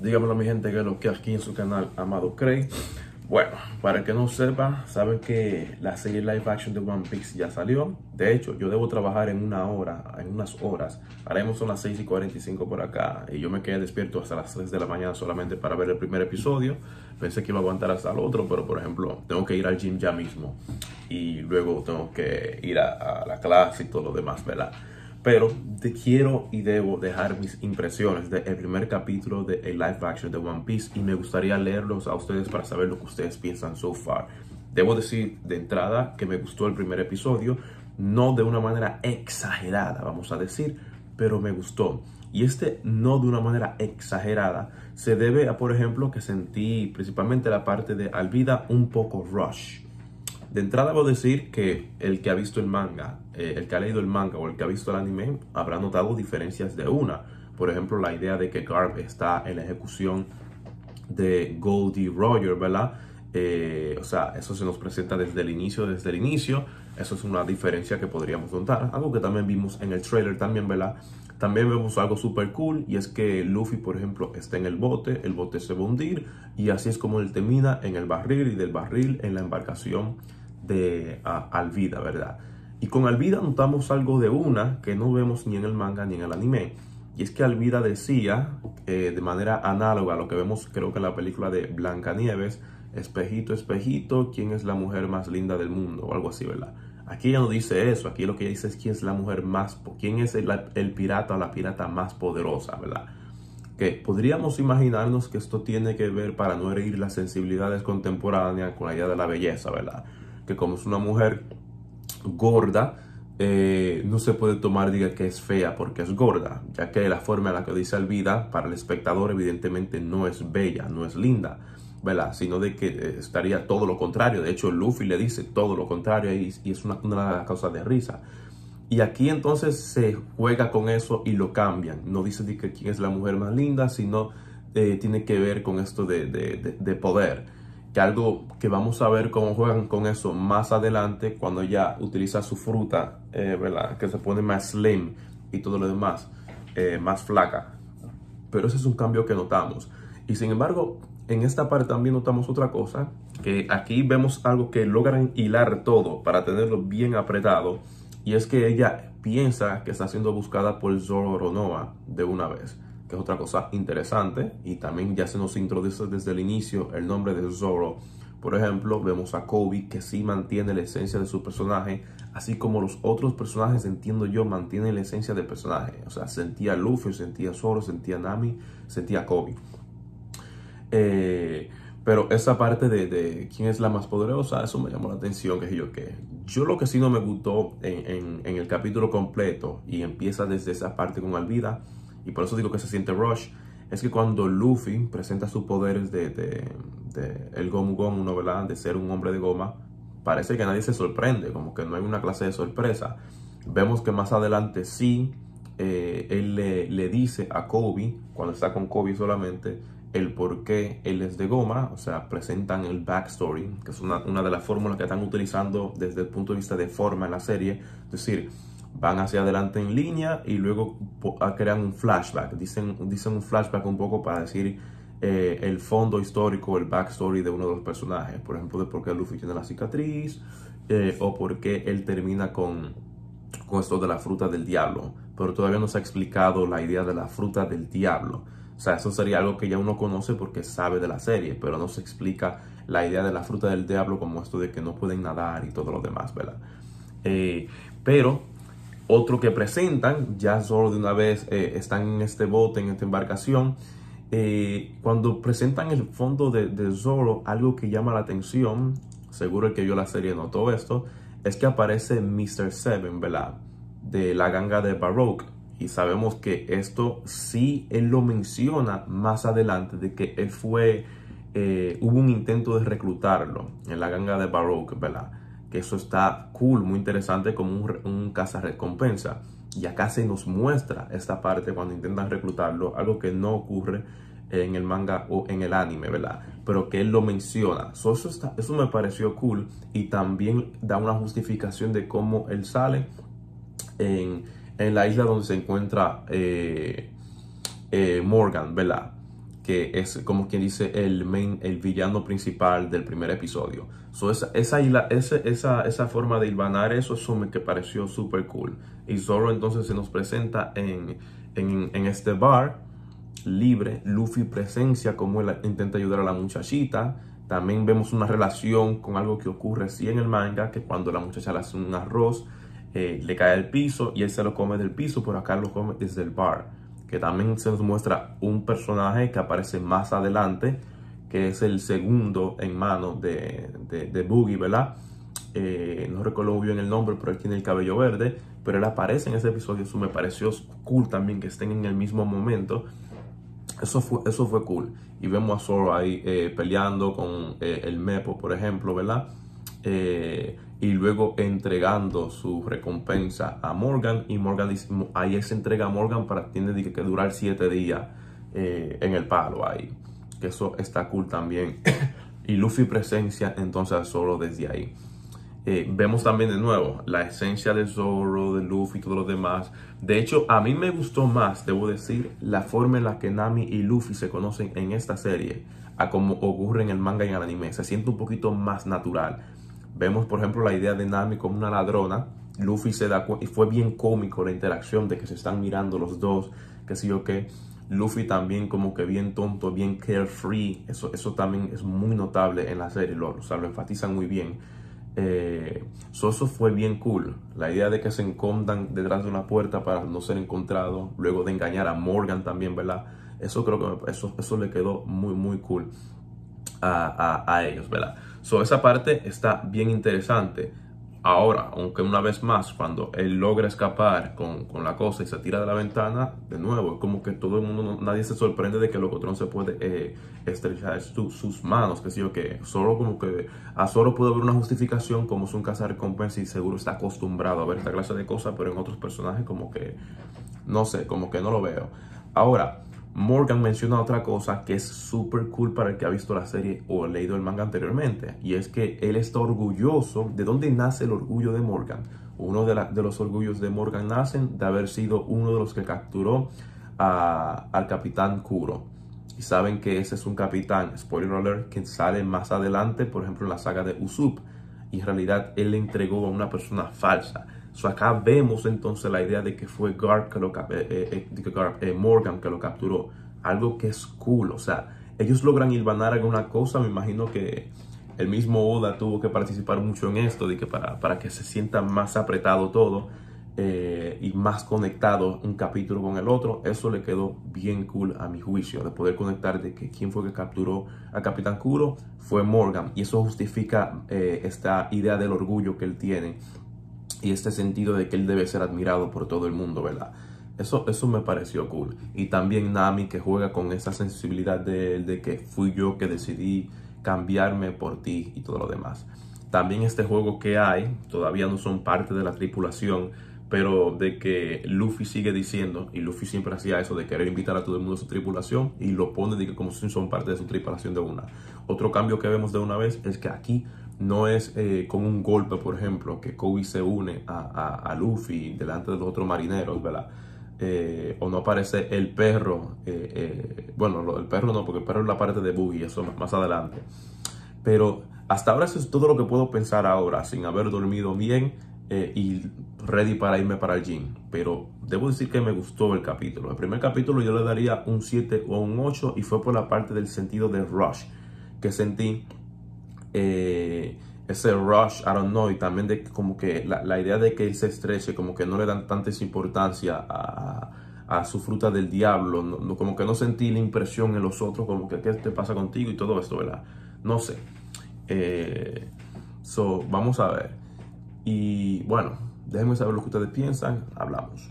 Dígamelo mi gente que es lo que aquí en su canal Amado Craig. Bueno, para que no sepa, saben que la serie live action de One Piece ya salió. De hecho, yo debo trabajar en una hora, en unas horas. Haremos son las 6 y 45 por acá. Y yo me quedé despierto hasta las 3 de la mañana solamente para ver el primer episodio. Pensé que iba a aguantar hasta el otro, pero por ejemplo, tengo que ir al gym ya mismo. Y luego tengo que ir a, a la clase y todo lo demás, ¿verdad? Pero te quiero y debo dejar mis impresiones del primer capítulo de el live action de One Piece y me gustaría leerlos a ustedes para saber lo que ustedes piensan so far. Debo decir de entrada que me gustó el primer episodio, no de una manera exagerada, vamos a decir, pero me gustó. Y este no de una manera exagerada se debe a, por ejemplo, que sentí principalmente la parte de Alvida un poco rush de entrada voy a decir que el que ha visto el manga, eh, el que ha leído el manga o el que ha visto el anime, habrá notado diferencias de una. Por ejemplo, la idea de que Garp está en la ejecución de Goldie Roger, ¿verdad? Eh, o sea, eso se nos presenta desde el inicio, desde el inicio. Eso es una diferencia que podríamos notar. Algo que también vimos en el trailer también, ¿verdad? También vemos algo súper cool y es que Luffy, por ejemplo, está en el bote, el bote se va a hundir y así es como él termina en el barril y del barril en la embarcación de Alvida, ¿verdad? Y con Alvida notamos algo de una que no vemos ni en el manga ni en el anime. Y es que Alvida decía, eh, de manera análoga a lo que vemos creo que en la película de Blancanieves, espejito, espejito, ¿quién es la mujer más linda del mundo? O algo así, ¿verdad? Aquí ella no dice eso, aquí lo que ella dice es quién es la mujer más, quién es el, pirata o la pirata más poderosa, ¿verdad? Que podríamos imaginarnos que esto tiene que ver para no herir las sensibilidades contemporáneas con la idea de la belleza, ¿verdad? Que como es una mujer gorda, eh, no se puede tomar diga que es fea porque es gorda, ya que la forma en la que dice Alvida para el espectador evidentemente no es bella, no es linda, ¿verdad? Sino de que eh, estaría todo lo contrario. De hecho, Luffy le dice todo lo contrario y, es una, una causa de risa. Y aquí entonces se juega con eso y lo cambian. No dice de que quién es la mujer más linda, sino eh, tiene que ver con esto de, de poder que algo que vamos a ver cómo juegan con eso más adelante cuando ya utiliza su fruta, eh, ¿verdad? Que se pone más slim y todo lo demás, eh, más flaca. Pero ese es un cambio que notamos. Y sin embargo, en esta parte también notamos otra cosa, que aquí vemos algo que logran hilar todo para tenerlo bien apretado, y es que ella piensa que está siendo buscada por Zoro de una vez que es otra cosa interesante, y también ya se nos introduce desde el inicio el nombre de Zoro. Por ejemplo, vemos a Kobe que sí mantiene la esencia de su personaje, así como los otros personajes, entiendo yo, mantienen la esencia del personaje. O sea, sentía Luffy, sentía Zoro, sentía Nami, sentía Kobe. Eh, pero esa parte de, quién es la más poderosa, eso me llamó la atención, que yo que yo lo que sí no me gustó en, en el capítulo completo y empieza desde esa parte con Alvida, y por eso digo que se siente Rush, es que cuando Luffy presenta sus poderes de, de, de el Gomu Gomu, ¿no, ¿verdad? De ser un hombre de goma, parece que nadie se sorprende, como que no hay una clase de sorpresa. Vemos que más adelante sí, eh, él le, le, dice a Kobe, cuando está con Kobe solamente, el por qué él es de goma, o sea, presentan el backstory, que es una, una de las fórmulas que están utilizando desde el punto de vista de forma en la serie, es decir, van hacia adelante en línea y luego crean un flashback. Dicen, dicen un flashback un poco para decir eh, el fondo histórico, el backstory de uno de los personajes. Por ejemplo, de por qué Luffy tiene la cicatriz eh, o por qué él termina con, con esto de la fruta del diablo. Pero todavía no se ha explicado la idea de la fruta del diablo. O sea, eso sería algo que ya uno conoce porque sabe de la serie, pero no se explica la idea de la fruta del diablo como esto de que no pueden nadar y todo lo demás, ¿verdad? Eh, pero otro que presentan, ya solo de una vez eh, están en este bote, en esta embarcación. Eh, cuando presentan el fondo de, de, Zoro, algo que llama la atención, seguro el que vio la serie notó esto, es que aparece Mr. Seven, ¿verdad? De la ganga de Baroque. Y sabemos que esto sí él lo menciona más adelante, de que él fue, eh, hubo un intento de reclutarlo en la ganga de Baroque, ¿verdad? Que eso está cool, muy interesante como un, un recompensa. Y acá se nos muestra esta parte cuando intentan reclutarlo, algo que no ocurre en el manga o en el anime, ¿verdad? Pero que él lo menciona. eso, está, eso me pareció cool y también da una justificación de cómo él sale en, en la isla donde se encuentra eh, eh, Morgan, ¿verdad? Que es como quien dice el main, el villano principal del primer episodio. So, esa, esa, esa, esa, forma de hilvanar eso, eso me que pareció súper cool. Y Zoro entonces se nos presenta en, en, en, este bar libre. Luffy presencia como él intenta ayudar a la muchachita. También vemos una relación con algo que ocurre así en el manga, que cuando la muchacha le hace un arroz, eh, le cae al piso y él se lo come del piso, pero acá lo come desde el bar que también se nos muestra un personaje que aparece más adelante, que es el segundo en mano de, de, Boogie, ¿verdad? Eh, no recuerdo muy bien el nombre, pero él tiene el cabello verde, pero él aparece en ese episodio, eso me pareció cool también que estén en el mismo momento. Eso fue, eso fue cool. Y vemos a Zoro ahí eh, peleando con eh, el Mepo, por ejemplo, ¿verdad? Y luego entregando su recompensa a Morgan y Morgan dice, ahí se entrega a Morgan para tiene que, durar siete días eh, en el palo ahí que eso está cool también y Luffy presencia entonces solo desde ahí eh, vemos también de nuevo la esencia de Zoro, de Luffy y todo lo demás. De hecho, a mí me gustó más, debo decir, la forma en la que Nami y Luffy se conocen en esta serie a como ocurre en el manga y en el anime. Se siente un poquito más natural. Vemos, por ejemplo, la idea de Nami como una ladrona. Luffy se da cuenta, y fue bien cómico la interacción de que se están mirando los dos, que sí o qué. Luffy también como que bien tonto, bien carefree. Eso, eso también es muy notable en la serie, lo, o lo enfatizan muy bien. Eh, eso fue bien cool. La idea de que se encondan detrás de una puerta para no ser encontrados, luego de engañar a Morgan también, ¿verdad? Eso creo que eso, eso le quedó muy, muy cool a, a, a ellos, ¿verdad? So, esa parte está bien interesante. Ahora, aunque una vez más, cuando él logra escapar con, con, la cosa y se tira de la ventana, de nuevo, es como que todo el mundo, nadie se sorprende de que Locotron se puede eh, estrechar sus manos, que o que solo como que a solo puede haber una justificación como es un recompensa y seguro está acostumbrado a ver esta clase de cosas, pero en otros personajes como que, no sé, como que no lo veo. Ahora, Morgan menciona otra cosa que es súper cool para el que ha visto la serie o leído el manga anteriormente. Y es que él está orgulloso. ¿De dónde nace el orgullo de Morgan? Uno de, los orgullos de Morgan nacen de haber sido uno de los que capturó al capitán Kuro. Y saben que ese es un capitán, spoiler alert, que sale más adelante, por ejemplo, en la saga de Usopp. Y en realidad él le entregó a una persona falsa. So acá vemos entonces la idea de que fue Garp que lo, eh, eh, eh, Morgan que lo capturó. Algo que es cool. O sea, ellos logran hilvanar alguna cosa. Me imagino que el mismo Oda tuvo que participar mucho en esto, de que para, para que se sienta más apretado todo y más conectado un capítulo con el otro. Eso le quedó bien cool a mi juicio, de poder conectar de que quién fue que capturó a Capitán Kuro fue Morgan. Y eso justifica esta idea del orgullo que él tiene y este sentido de que él debe ser admirado por todo el mundo, ¿verdad? Eso, eso me pareció cool. Y también Nami que juega con esa sensibilidad de, de que fui yo que decidí cambiarme por ti y todo lo demás. También este juego que hay, todavía no son parte de la tripulación, pero de que Luffy sigue diciendo, y Luffy siempre hacía eso de querer invitar a todo el mundo a su tripulación, y lo pone de que como si son parte de su tripulación de una. Otro cambio que vemos de una vez es que aquí no es eh, con un golpe, por ejemplo, que Kobe se une a, Luffy delante de los otros marineros, ¿verdad? Eh, o no aparece el perro, eh, bueno, el perro no, porque el perro es la parte de Boogie, eso más, adelante. Pero hasta ahora eso es todo lo que puedo pensar ahora, sin haber dormido bien y ready para irme para el gym. Pero debo decir que me gustó el capítulo. El primer capítulo yo le daría un 7 o un 8 y fue por la parte del sentido de rush que sentí eh, ese rush, I don't know, y también de como que la, idea de que él se estreche, como que no le dan tanta importancia a, su fruta del diablo, no, como que no sentí la impresión en los otros, como que qué te pasa contigo y todo esto, ¿verdad? No sé. Eh, so, vamos a ver. Y bueno, déjenme saber lo que ustedes piensan, hablamos.